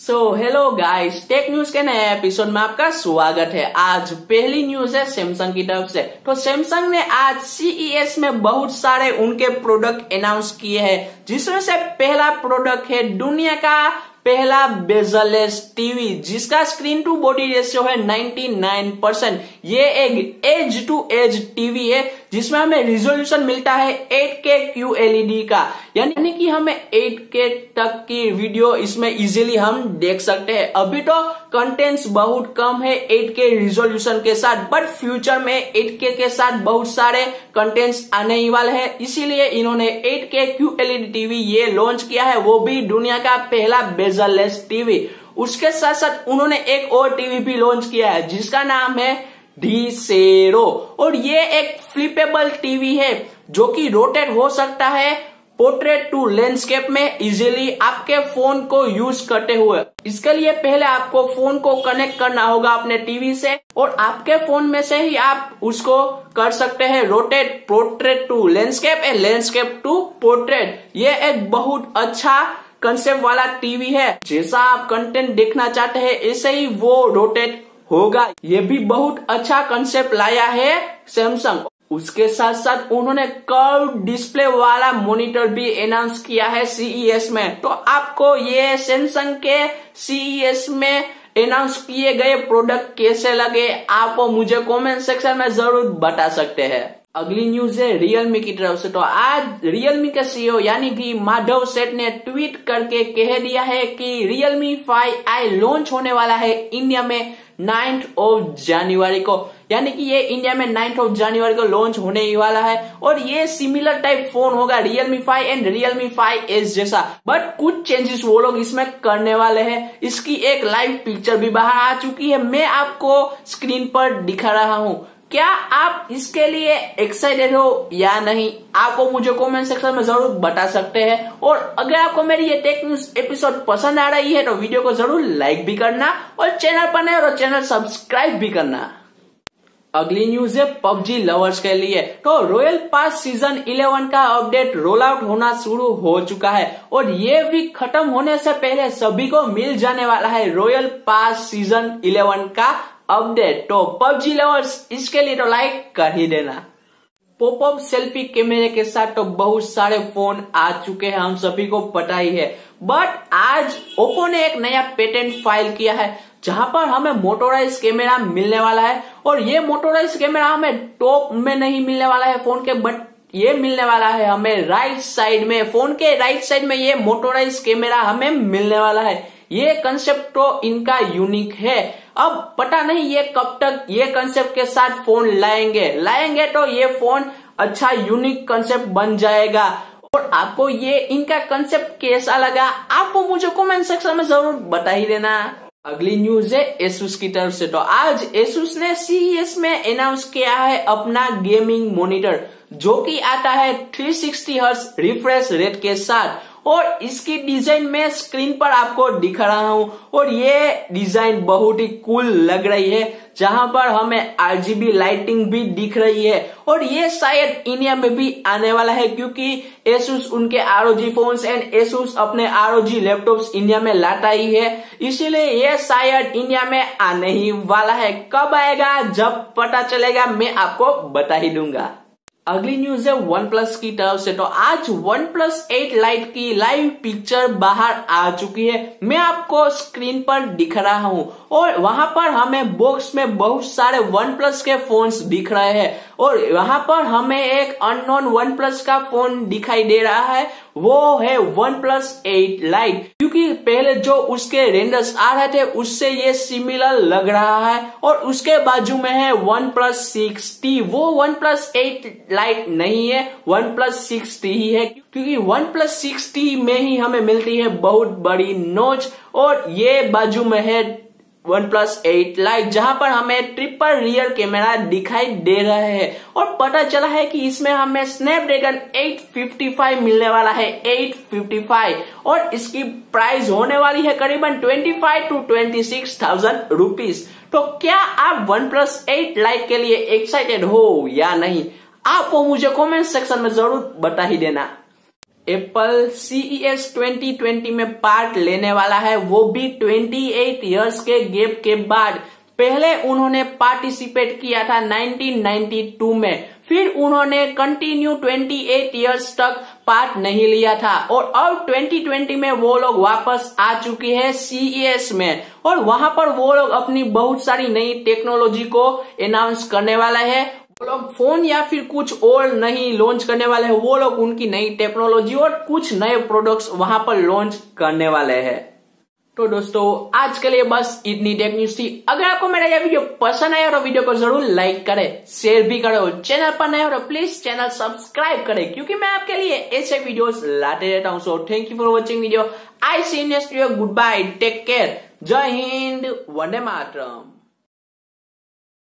So hello guys tech news के नए episode में आपका स्वागत है। आज पहली न्यूज़ है सैमसंग की तरफ़ से। तो सैमसंग ने आज सीईएस में बहुत सारे उनके प्रोडक्ट अनाउंस किए हैं, जिसमें से पहला प्रोडक्ट है दुनिया का पहला बेजलेस टीवी, जिसका स्क्रीन टू बॉडी रेशियो है 99 परसेंट ये एक एज टू एज टीवी है, जिसमें हमें रिजोल्यूशन मिलता है 8K QLED का। यानी कि हमें 8K तक की वीडियो इसमें इजीली हम देख सकते हैं। अभी तो कंटेंट्स बहुत कम है 8K रिजोल्यूशन के साथ बट फ्यूचर में 8K के साथ बहुत सारे कंटेंट्स आने ही। वाले हैं इसीलिए इन्होंने 8K QLED टीवी ये लॉन्च किया है, वो भी दुनिया का पहला बेजरलेस टीवी उसके साथ साथ उन्होंने एक और टीवी भी लॉन्च किया है, जिसका नाम है डी सेरो और ये एक फ्लिपेबल टीवी है, जो कि रोटेट हो सकता है पोर्ट्रेट टू लैंडस्केप में इजीली आपके फ़ोन को यूज़ करते हुए। इसके लिए पहले आपको फ़ोन को कनेक्ट करना होगा अपने टीवी से और आपके फ़ोन में से ही आप उसको कर सकते हैं rotate portrait to landscape and landscape to portrait. ये एक बहुत अच्छा कंसेप्ट वाला टीवी है। जैसा आप कंटेंट देखना चाहते हैं, ऐसे ही वो रोटेट होगा। ये भी बहुत अच्छा कंसेप्ट लाया है सैमसंग उसके साथ साथ उन्होंने कर्व डिस्प्ले वाला मॉनिटर भी अनाउंस किया है सीईएस में। तो आपको ये सैमसंग के सीईएस में अनाउंस किए गए प्रोडक्ट कैसे लगे, आप मुझे कमेंट सेक्शन में ज़रूर बता सकते हैं। अगली न्यूज़ है रियलमी की तरफ़ से। तो आज रियलमी के सीईओ यानी कि माधव सेठ ने ट्वीट करके कह दिया है कि रियलमी 5i लॉन्च होने वाला है इंडिया में नाइन्थ ऑफ़ जनवरी को। यानी कि ये इंडिया में नाइन्थ ऑफ़ जनवरी को लॉन्च होने ही वाला है और ये सिमिलर टाइप फ़ोन होगा Realme five and Realme five S जैसा। बट कुछ चेंजेस वो लोग इसमें करने वाले हैं। इसकी एक लाइव पिक्चर भी बाहर आ चुकी है। मैं आपको स्क्रीन पर दिखा रहा हूँ। क्या आप इसके लिए एक्साइटेड हो या नहीं, आपको मुझे कमेंट सेक्शन में ज़रूर बता सकते हैं। और अगर आपको मेरी ये टेक न्यूज़ एपिसोड पसंद आ रही है तो वीडियो को ज़रूर लाइक भी करना और चैनल पर नए और चैनल सब्सक्राइब भी करना। अगली न्यूज़ है, पबजी लवर्स के लिए। तो रॉयल पास सीज़न 11 का अपडेट रोल आउट होना शुरू हो चुका है और ये भी खत्म होने से पहले सभी को मिल जाने वाला है रॉयल पास सीज़न 11 का अपडेट तो पबजी लवर्स इसके लिए तो लाइक कर ही देना। पॉपअप सेल्फी कैमरे के साथ तो बहुत सारे फ़ोन आ चुके हैं, हम सभी को पता ही है। बट आज ओप्पो ने एक नया पेटेंट फ़ाइल किया है। जहाँ पर हमें मोटोराइज कैमरा मिलने वाला है और ये मोटोराइज कैमरा हमें टॉप में नहीं मिलने वाला है फ़ोन के बट ये मिलने वाला है हमें राइट साइड में। फ़ोन के राइट साइड में ये मोटोराइज कैमरा हमें मिलने वाला है। ये कंसेप्ट तो इनका यूनिक है। अब पता नहीं ये कब तक ये कंसेप्ट के साथ फ़ोन लाएँगे। लाएँगे तो ये फ़ोन अच्छा यूनिक कंसेप्ट बन जाएगा। और आपको ये इनका कंसेप्ट कैसा लगा आपको मुझे कमेंट सेक्शन में ज़रूर बता ही देना। अगली न्यूज़ है एसुस की तरफ़ से। तो आज एसुस ने सीएस में अनाउंस किया है अपना गेमिंग मॉनिटर जो कि आता है 360 सिक्सटी हर्स रिफ्रेश रेट के साथ। और इसकी डिज़ाइन मैं स्क्रीन पर आपको दिखा रहा हूँ। और ये डिज़ाइन बहुत ही कूल लग रही है, जहाँ पर हमें आरजीबी लाइटिंग भी दिख रही है। और ये शायद इंडिया में भी आने वाला है, क्योंकि एसूस उनके आरओजी फोन्स एंड एसुस अपने आरओजी लैपटॉप्स इंडिया में लाता ही है। इसीलिए ये शायद इंडिया में आने ही वाला है। कब आएगा, जब पता चलेगा, मैं आपको बता ही दूँगा। अगली न्यूज़ है वन प्लस की तरफ़ से। तो आज वन प्लस एट लाइट की लाइव पिक्चर बाहर आ चुकी है। मैं आपको स्क्रीन पर दिख रहा हूँ। और वहाँ पर हमें बॉक्स में बहुत सारे वन प्लस के फोन्स दिख रहे हैं। और वहाँ पर हमें एक अननोन वन प्लस का फ़ोन दिखाई दे रहा है। वो है वन प्लस एट लाइट क्योंकि पहले जो उसके रेंडर्स आ रहे थे, उससे ये सिमिलर लग रहा है। और उसके बाजू में है वन प्लस सिक्सटी वो वन प्लस एट लाइट नहीं है वन प्लस सिक्सटी ही है। क्योंकि वन प्लस सिक्सटी में ही हमें मिलती है बहुत बड़ी नोच और ये बाजू में है वन प्लस एट लाइट जहाँ पर हमें ट्रिपल रियर कैमरा दिखाई दे रहा है। और पता चला है कि इसमें हमें स्नैपड्रैगन 855 मिलने वाला है 855 और इसकी प्राइस होने वाली है करीबन 25 to twenty six thousand rupees तो क्या आप वन प्लस एट लाइट के लिए एक्साइटेड हो या नहीं? आपको मुझे कमेंट सेक्शन में ज़रूर बता ही देना। एप्पल सीईएस 2020 में पार्ट लेने वाला है, वो भी 28 इयर्स के गैप के बाद। पहले उन्होंने पार्टिसिपेट किया था 1992 में, फिर उन्होंने कंटिन्यू 28 इयर्स तक पार्ट नहीं लिया था। और अब 2020 में वो लोग वापस आ चुके हैं सीईएस में। और वहाँ पर वो लोग अपनी बहुत सारी नई टेक्नोलॉजी को अनाउंस करने वाला है। लोग फ़ोन या फिर कुछ और नहीं लॉन्च करने वाले हैं, वो लोग उनकी नई टेक्नोलॉजी और कुछ नए प्रोडक्ट्स वहाँ पर लॉन्च करने वाले हैं। तो दोस्तों, आज के लिए बस इतनी टेक न्यूज़ थी। अगर आपको मेरा यह वीडियो पसंद आया तो वीडियो को ज़रूर लाइक करें शेयर भी करो चैनल पर नए हो तो प्लीज़ चैनल सब्सक्राइब करें, क्योंकि मैं आपके लिए ऐसे वीडियोस लाते रहता हूँ। So thank you for watching video I see next video goodbye take care जय हिंद. वंदे मातरम.